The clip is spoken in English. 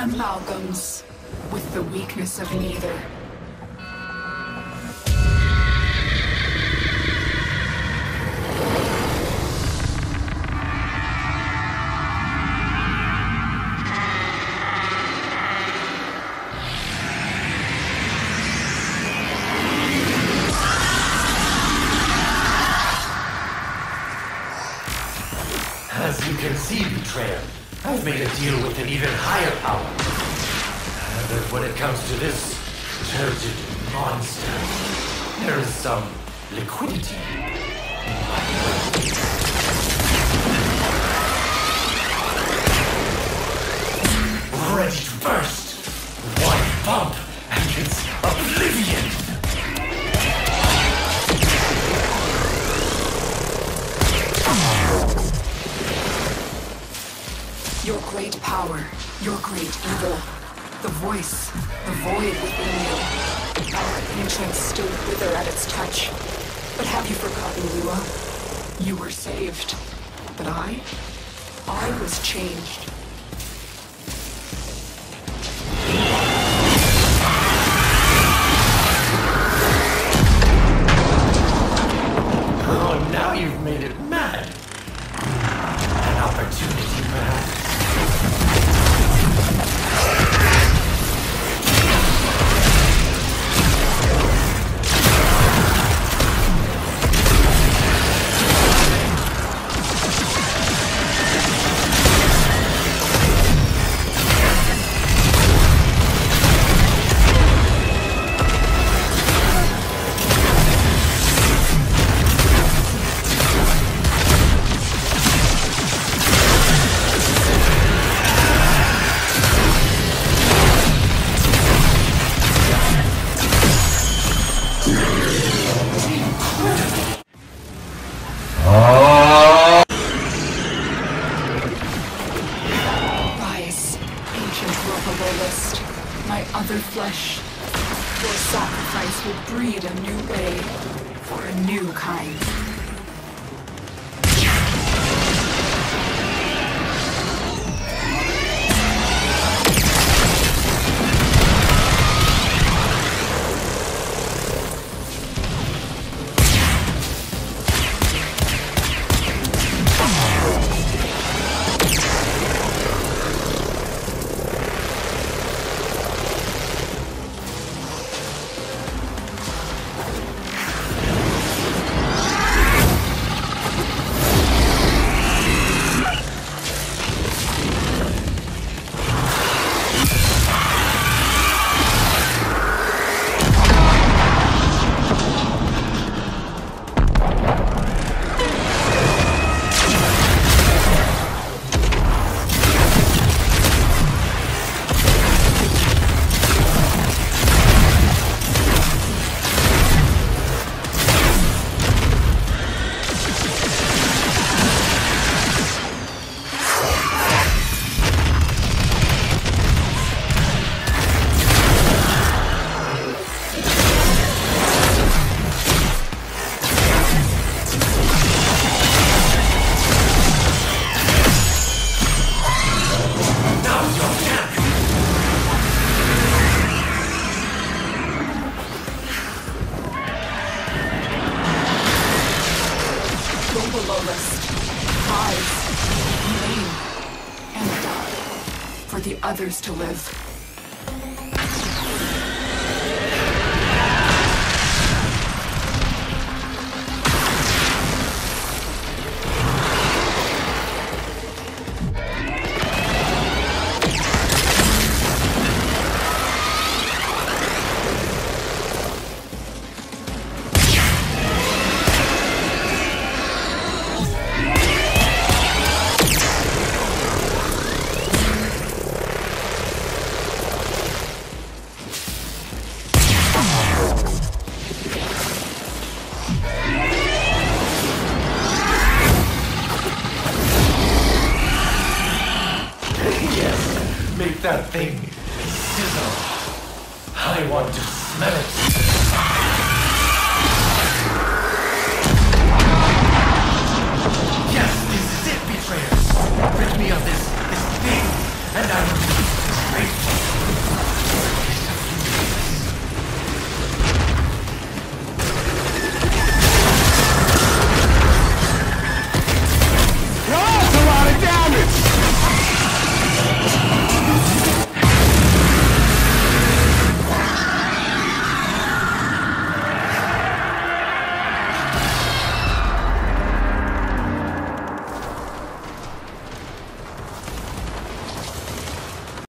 Amalgams, with the weakness of neither. As you can see, Betrayer, I've made a deal with an even higher power. Uh, But when it comes to this turgid monster, there is some liquidity. Power, your great evil. The voice, the void within you. Our ancients still wither at its touch. But have you forgotten, Lua? You were saved. But I? I was changed. Oh, now you've made it mad. My other flesh. Your sacrifice will breed a new way for a new kind. The others to live. That thing sizzle. I want to smell it.